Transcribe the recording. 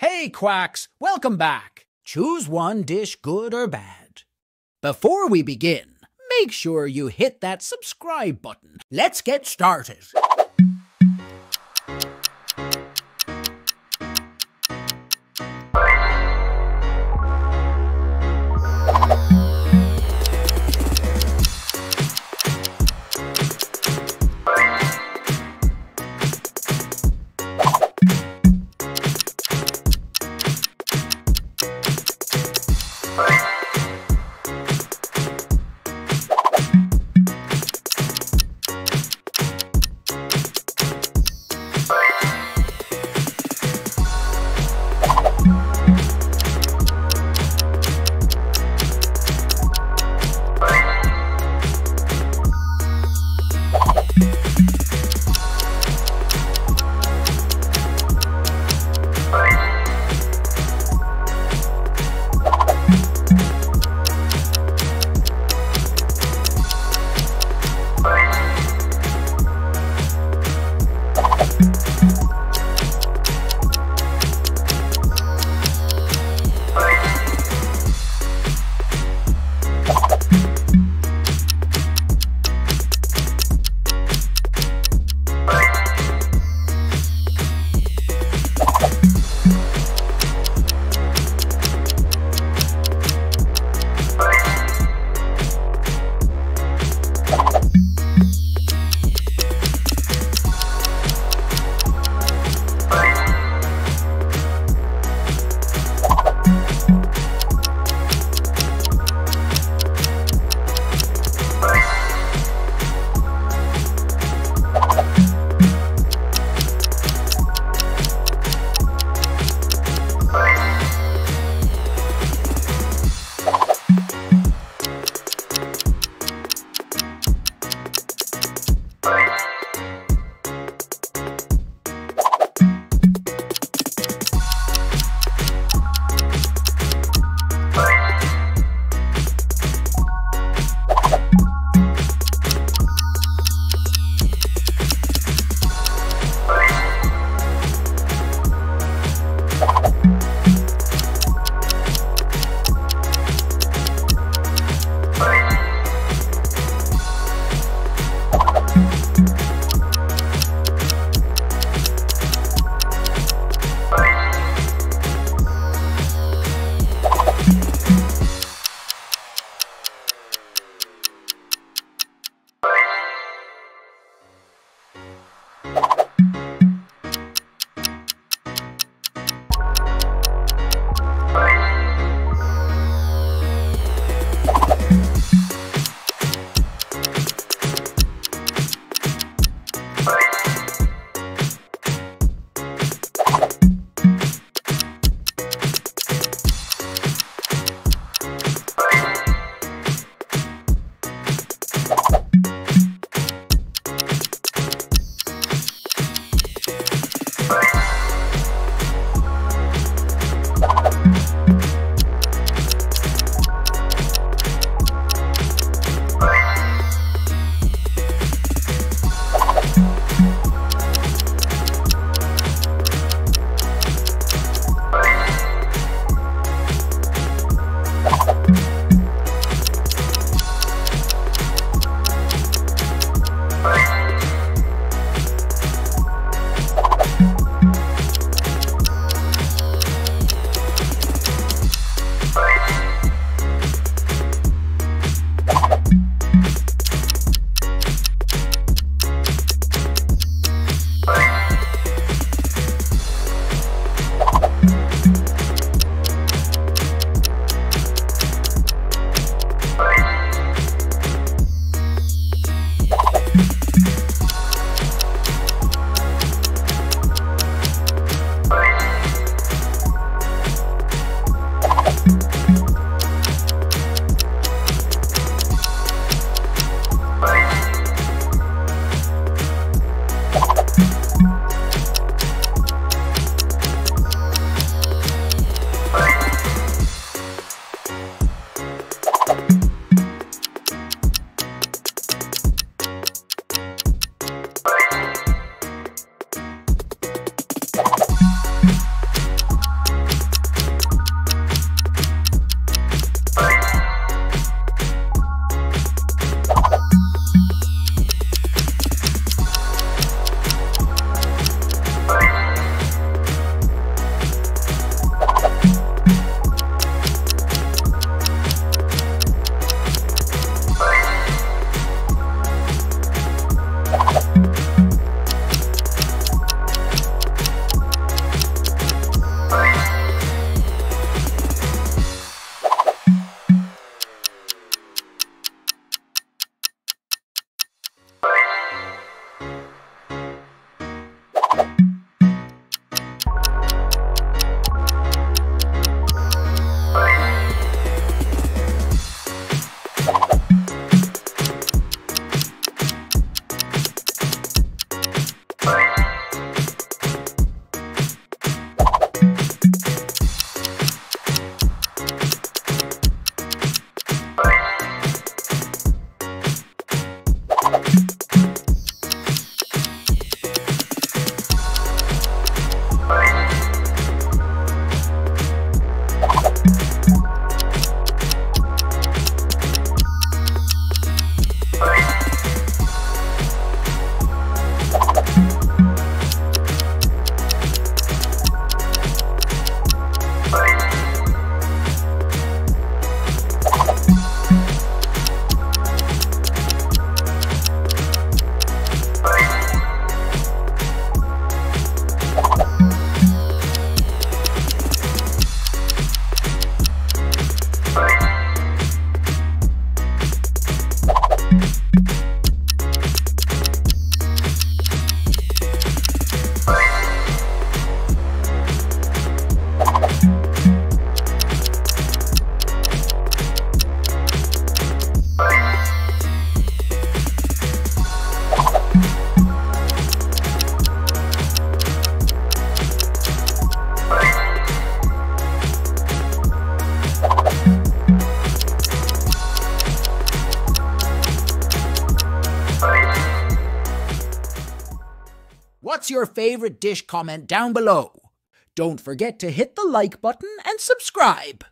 Hey, quacks, welcome back. Choose one dish, good or bad. Before we begin, make sure you hit that subscribe button. Let's get started. What's your favorite dish comment down below? Don't forget to hit the like button and subscribe.